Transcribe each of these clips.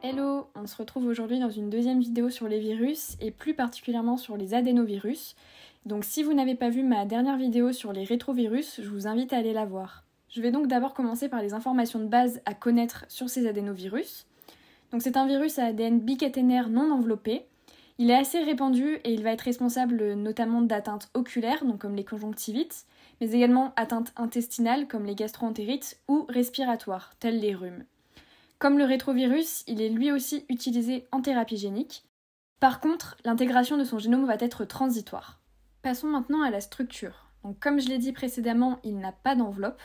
Hello, on se retrouve aujourd'hui dans une deuxième vidéo sur les virus et plus particulièrement sur les adénovirus. Donc si vous n'avez pas vu ma dernière vidéo sur les rétrovirus, je vous invite à aller la voir. Je vais donc d'abord commencer par les informations de base à connaître sur ces adénovirus. Donc c'est un virus à ADN bicaténaire non enveloppé. Il est assez répandu et il va être responsable notamment d'atteintes oculaires, donc comme les conjonctivites, mais également atteintes intestinales comme les gastroentérites ou respiratoires, telles les rhumes. Comme le rétrovirus, il est lui aussi utilisé en thérapie génique. Par contre, l'intégration de son génome va être transitoire. Passons maintenant à la structure. Comme je l'ai dit précédemment, il n'a pas d'enveloppe.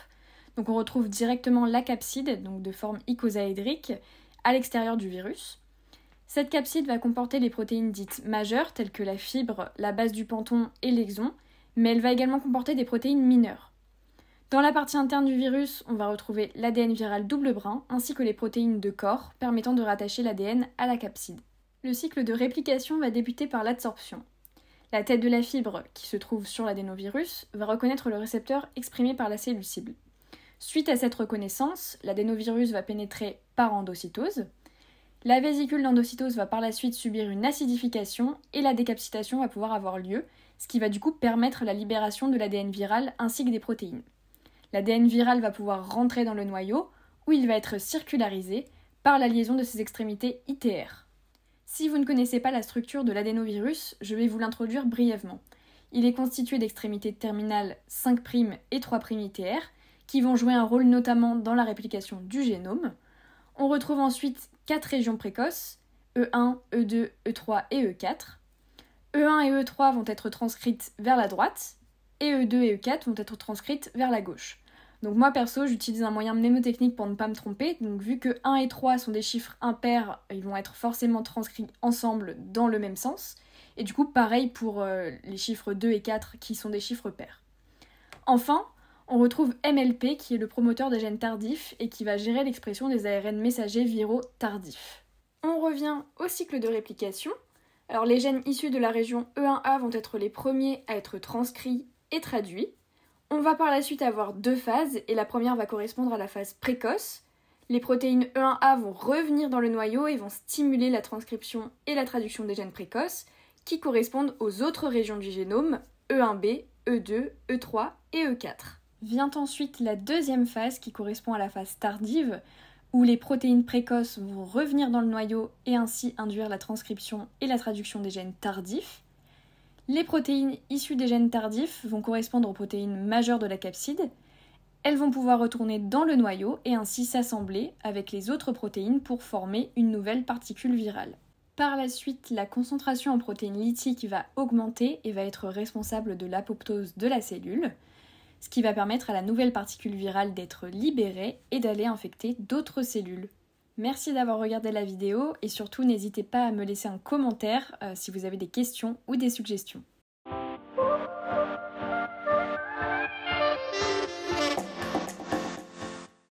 Donc on retrouve directement la capside, donc de forme icosaédrique, à l'extérieur du virus. Cette capside va comporter les protéines dites majeures, telles que la fibre, la base du penton et l'exon, mais elle va également comporter des protéines mineures. Dans la partie interne du virus, on va retrouver l'ADN viral double brun ainsi que les protéines de corps permettant de rattacher l'ADN à la capside. Le cycle de réplication va débuter par l'adsorption. La tête de la fibre, qui se trouve sur l'adénovirus, va reconnaître le récepteur exprimé par la cellule cible. Suite à cette reconnaissance, l'adénovirus va pénétrer par endocytose. La vésicule d'endocytose va par la suite subir une acidification et la décapsitation va pouvoir avoir lieu, ce qui va du coup permettre la libération de l'ADN viral ainsi que des protéines. L'ADN viral va pouvoir rentrer dans le noyau où il va être circularisé par la liaison de ses extrémités ITR. Si vous ne connaissez pas la structure de l'adénovirus, je vais vous l'introduire brièvement. Il est constitué d'extrémités terminales 5' et 3' ITR qui vont jouer un rôle notamment dans la réplication du génome. On retrouve ensuite quatre régions précoces, E1, E2, E3 et E4. E1 et E3 vont être transcrites vers la droite, et E2 et E4 vont être transcrites vers la gauche. Donc moi perso, j'utilise un moyen mnémotechnique pour ne pas me tromper. Donc vu que 1 et 3 sont des chiffres impairs, ils vont être forcément transcrits ensemble dans le même sens. Et du coup, pareil pour euh, les chiffres 2 et 4 qui sont des chiffres pairs. Enfin, on retrouve MLP qui est le promoteur des gènes tardifs et qui va gérer l'expression des ARN messagers viraux tardifs. On revient au cycle de réplication. Alors les gènes issus de la région E1A vont être les premiers à être transcrits et traduits. On va par la suite avoir deux phases et la première va correspondre à la phase précoce. Les protéines E1A vont revenir dans le noyau et vont stimuler la transcription et la traduction des gènes précoces qui correspondent aux autres régions du génome E1B, E2, E3 et E4. Vient ensuite la deuxième phase qui correspond à la phase tardive où les protéines précoces vont revenir dans le noyau et ainsi induire la transcription et la traduction des gènes tardifs. Les protéines issues des gènes tardifs vont correspondre aux protéines majeures de la capside. Elles vont pouvoir retourner dans le noyau et ainsi s'assembler avec les autres protéines pour former une nouvelle particule virale. Par la suite, la concentration en protéines lytiques va augmenter et va être responsable de l'apoptose de la cellule, ce qui va permettre à la nouvelle particule virale d'être libérée et d'aller infecter d'autres cellules. Merci d'avoir regardé la vidéo et surtout n'hésitez pas à me laisser un commentaire euh, si vous avez des questions ou des suggestions.